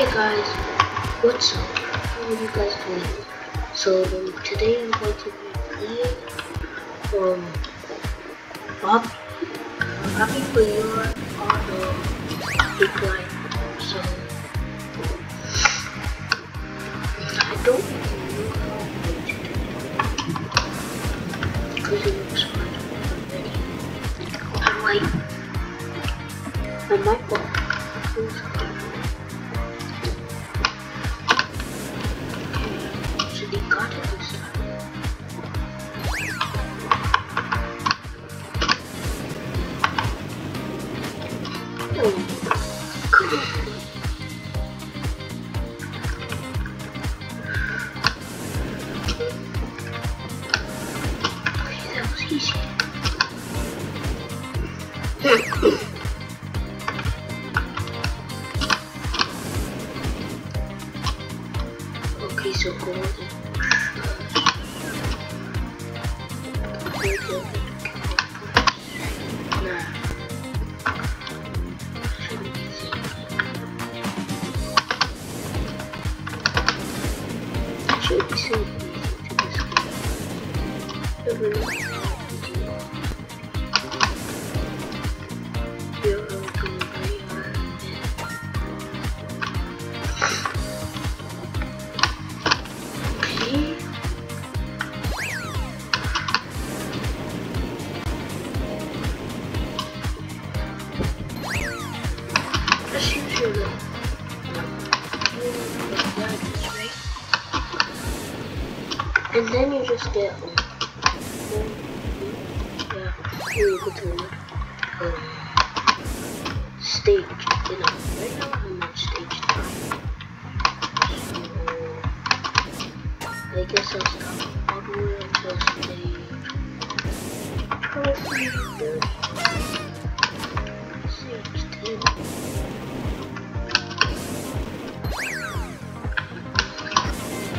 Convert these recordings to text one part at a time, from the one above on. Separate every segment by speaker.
Speaker 1: Hey guys, what's up? How are you guys doing? So today I'm going to be playing um Bob obby for your auto big light. So I don't know how to do it because it looks fun already. I might I might go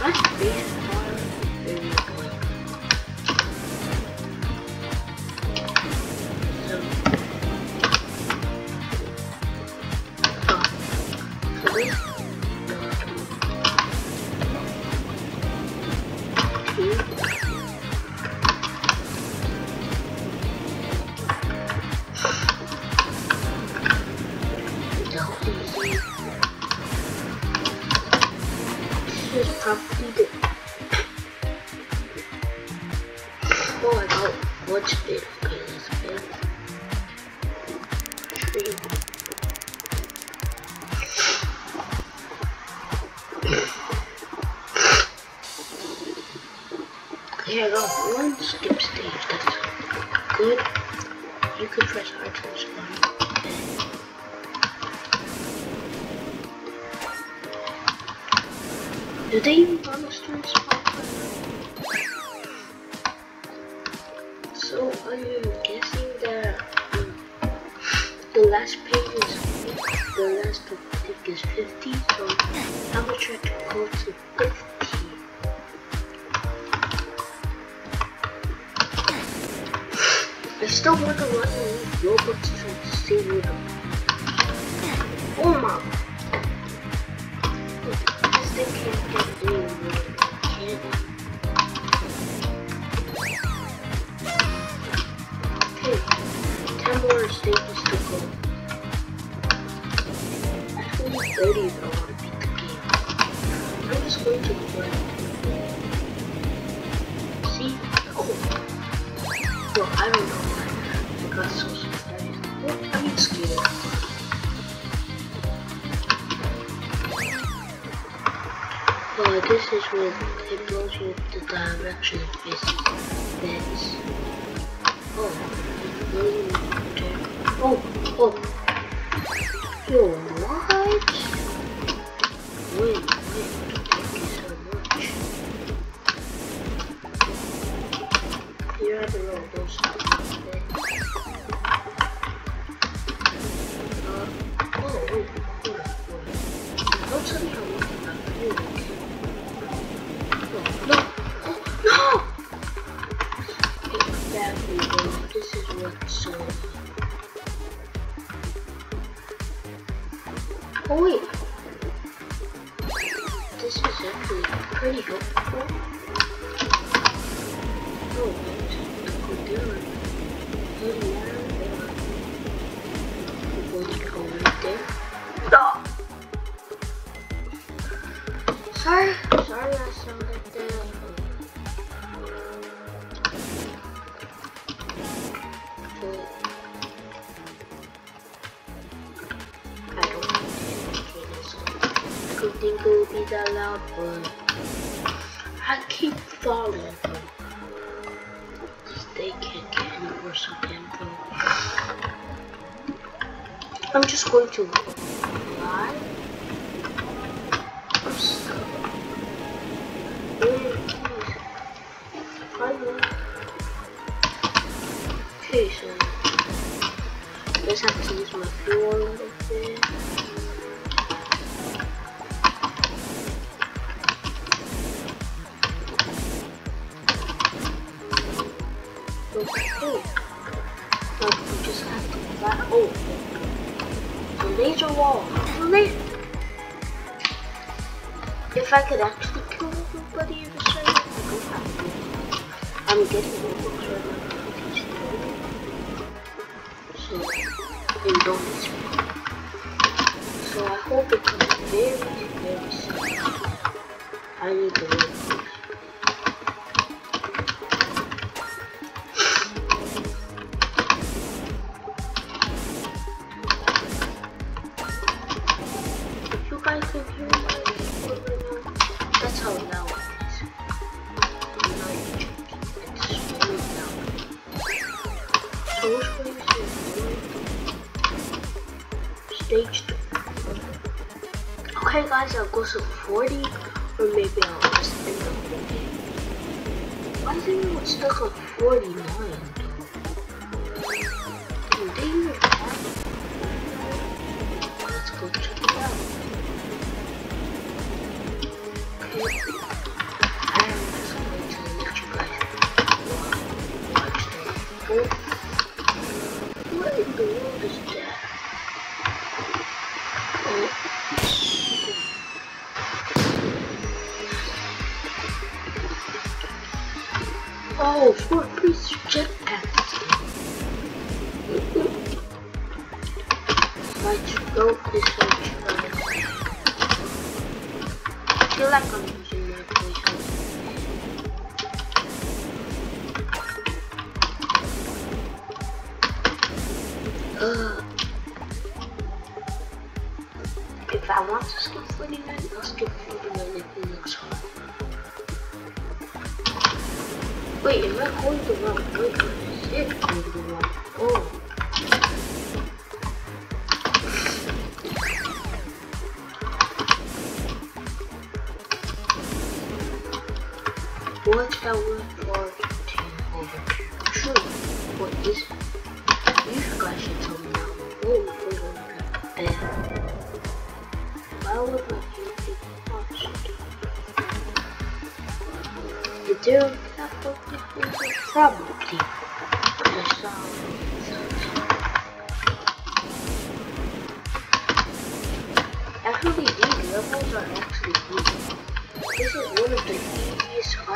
Speaker 1: not be This last pick is the last pick is 50, so I will try to go to 50. I still wonder why I need robots to save me up. Oh my! This thing can't get anywhere. Can it? Okay, 10 more staples to go ladies are want the game. I'm just going to learn. See? Oh. Well, I don't know why. I got social studies. What I mean, skating. Well, this is where it blows you the direction basically. That's oh, Oh, oh. oh your life? Wait, wait. Oh wait. This is actually pretty helpful. Oh We're go. Stop! Sorry, sorry developer. I keep falling. They can't get any worse than I'm just going to Wait, am I going the wrong way? Shit, I'm the wrong. Oh.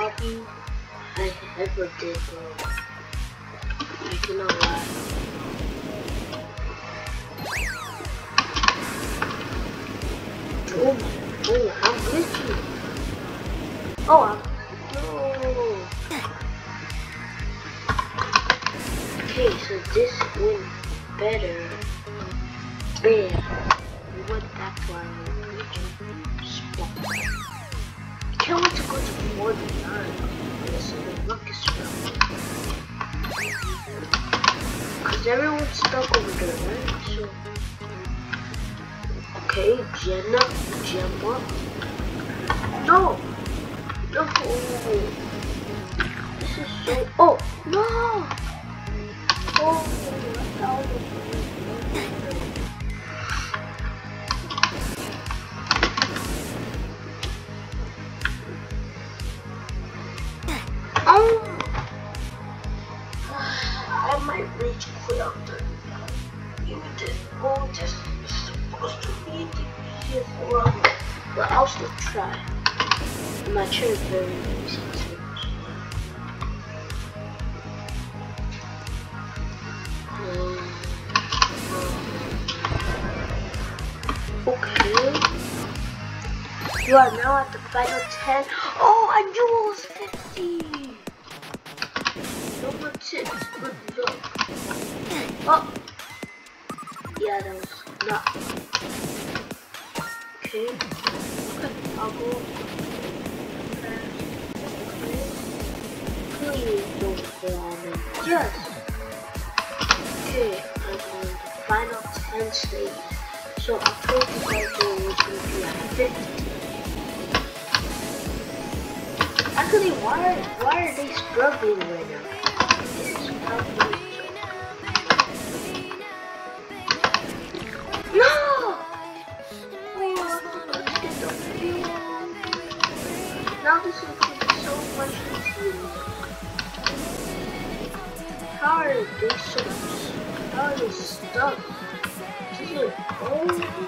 Speaker 1: I, I feel good. I cannot lie. Oh, oh, I'm glitchy. Oh, I'm. No. Okay, so this went better. Bam. What? that one? Spot. Can't wait to go to 49. This is the luckiest round. Cause everyone's stuck over there, right? So. Okay, Jenna, Gemma. No! No! This is so. Oh! 6. Good job. Oh. Yeah, that was not. Okay. Okay, I'll go. Okay. Please don't fall me. Yes. Okay, I'm on the final 10 stage. So I you guys it was going to be at 50. Actually, why, why are they struggling right now? This so much. How are How are they stuck? This is oh,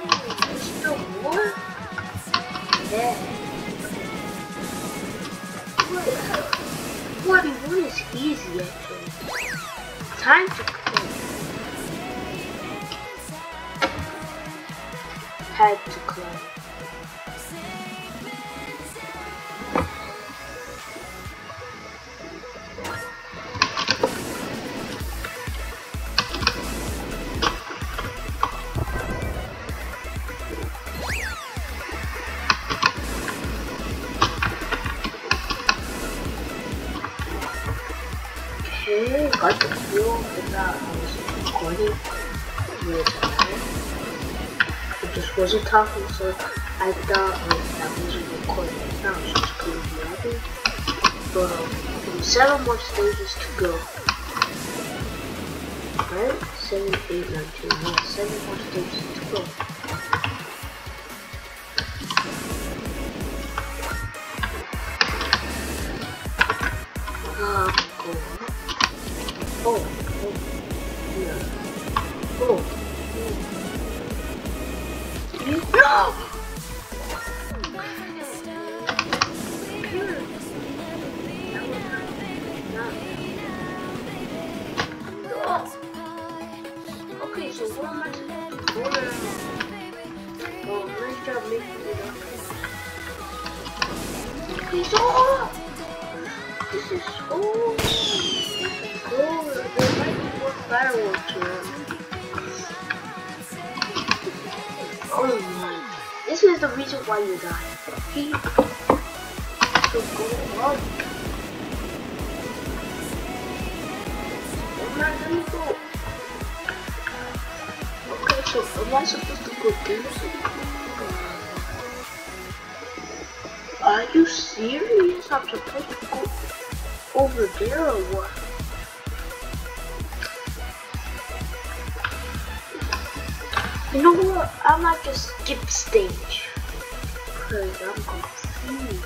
Speaker 1: 41 is easy actually. Time to quit. Had to climb. Got the feel that I was recording with It just wasn't talking, so I thought um, that wasn't recording. Now it's just going to. But um, seven more stages to go. Right? Seven, eight, nine, ten. Yeah, seven more stages to go. Okay, so what am I supposed to do now? Oh. This is. There might be more fireworks around. Oh. This is the reason why you die. He so go up. Oh let me go. So am I supposed to go this? Are you serious? I'm supposed to go over there or what? You know what? I might just skip stage. Because I'm confused.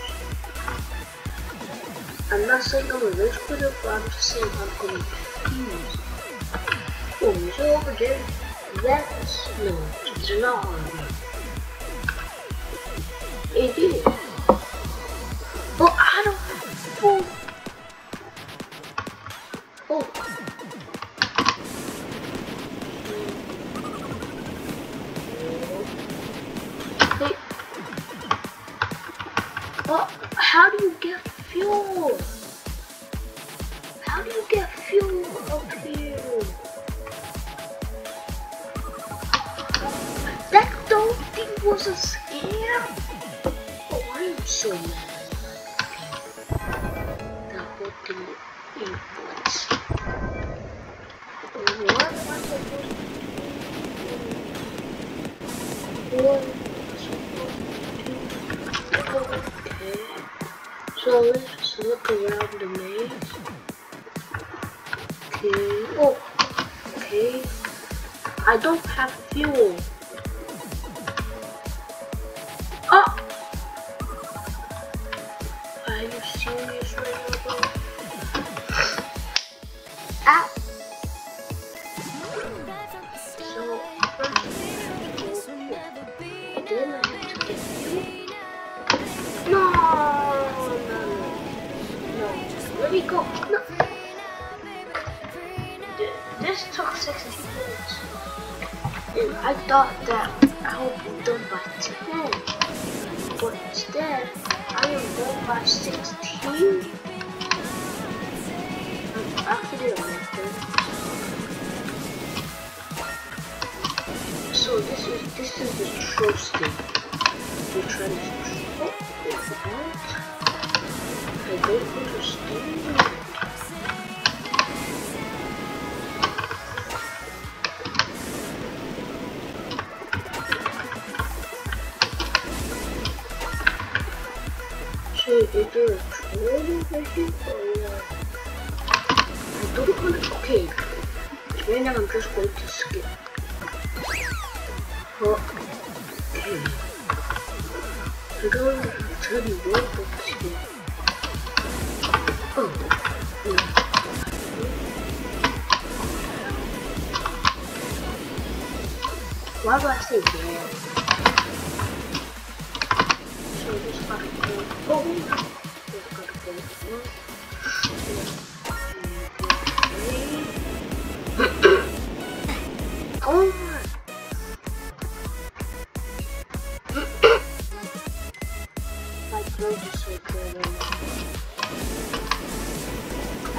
Speaker 1: I'm not saying I'm a rich quitter, but I'm just saying I'm confused. Oh, is it over there? That's no, it's not. It is. But I don't. Oh. Was a scam. Oh, I'm so mad. Whole thing inputs. What? Okay. So let's look around the maze. Okay. Oh. Okay. I don't have fuel. Go. No. This took 16 minutes. I thought that I would be done by 10. But instead, I am done by 16. I'm. So this is this is the trusting. We're trying to oh, wait, what? I don't understand. So is there a troll over here or what? I don't want okay. Right now I'm just going to skip. Oh, okay. I don't have to be Roblox here. Oh, no. Why do I say bad? So this gotta go. Oh, this gotta go. Oh my. My throat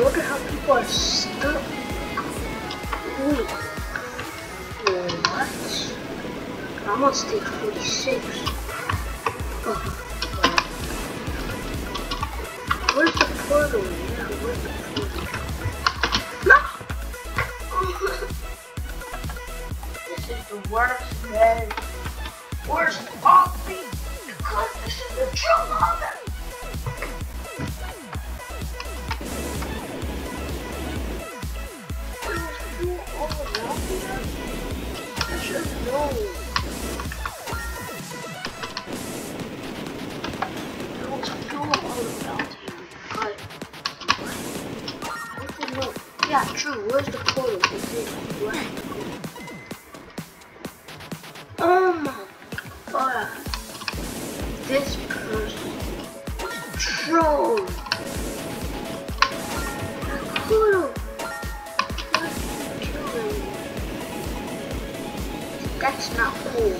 Speaker 1: I at how people are stuck. Wait. What? I'm on stage 46. Oh. Where's the portal? Yeah, where's the portal? No! Ah! this is the worst day. Yeah, true. Where's the portal? Oh my god. This person troll. Portal. That's not cool.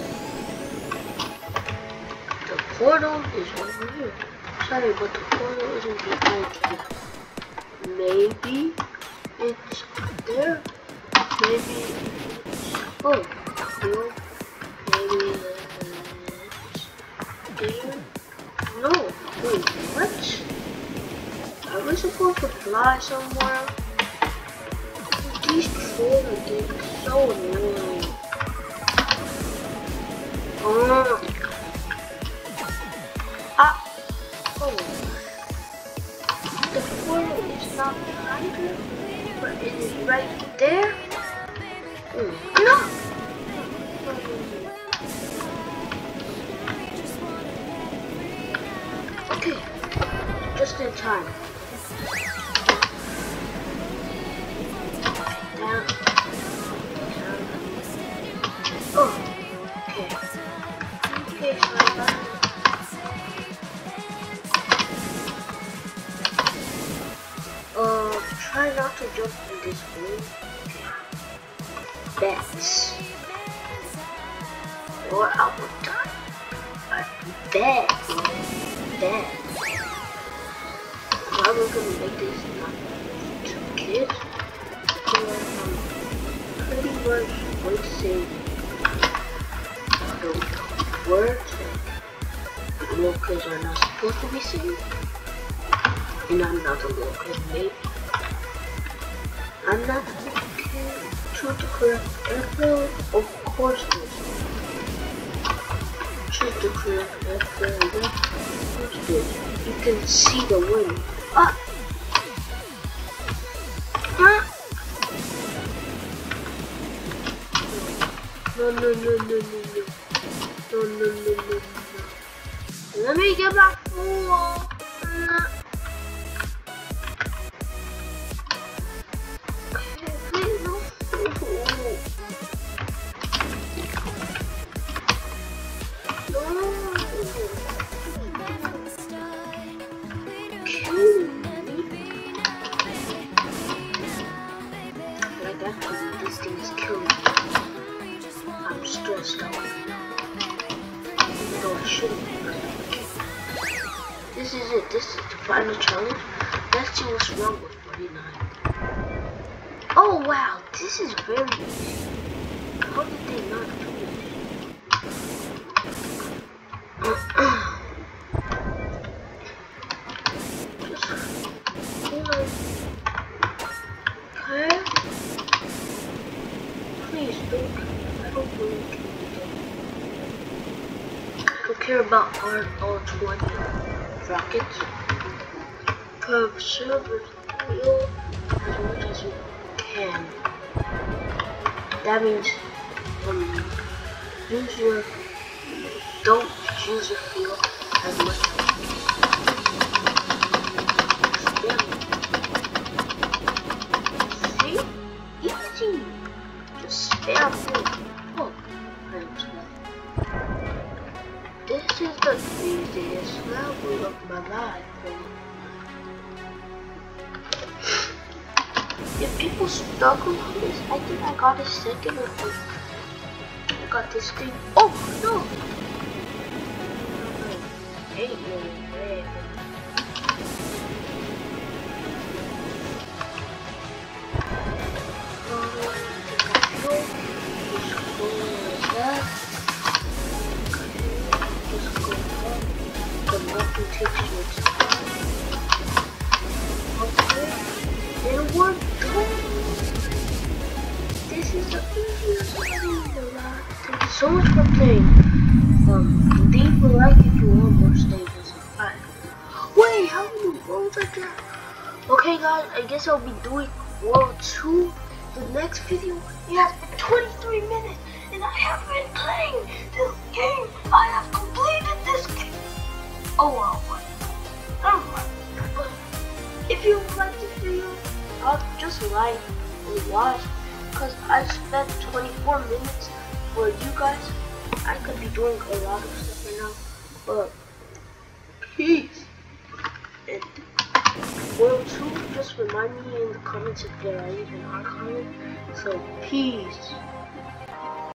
Speaker 1: The portal is over here. Sorry, but the portal isn't behind here. Maybe it's there. Maybe oh no. Maybe it's there. No. Wait, what? Are we supposed to fly somewhere? These trolls are getting so annoying. Oh. Ah. Oh. The portal is not behind her, it's right there. Ooh. No! Okay, just in time. Down. Down. Oh, okay. Okay, so try not to jump in this hole. Bets. Or I will die. I bet. Bet. Now we're gonna make this not too kids. Um, pretty much to say the words that locals are not supposed to be saying. And I'm not a local, maybe. I'm not a little kid. The correct airfield, of course correct airfield, of course. You can see the wind. Ah! Ah! No, no, no, no, no, no. No, no, no, no, no. Let me get my fool. This is very easy. How did they not do Okay. Please don't. I don't believe Means um, use your don't use your feel as much. See? Easy. Just spam fuel. This is the easiest level of my life. If people struggle with this, I think I got a second or third. I got this thing. Oh no! Hey, man. So much for playing. Um, Dave will like if you want more stages. Wait, how many worlds are there? Okay guys, I guess I'll be doing World 2 the next video. It has been 23 minutes and I have been playing this game. I have completed this game. Oh wow. But if you like this video, I'll just like and watch because I spent 24 minutes for you guys, I could be doing a lot of stuff right now, but peace. And World 2, just remind me in the comments if there are even are comments. So peace.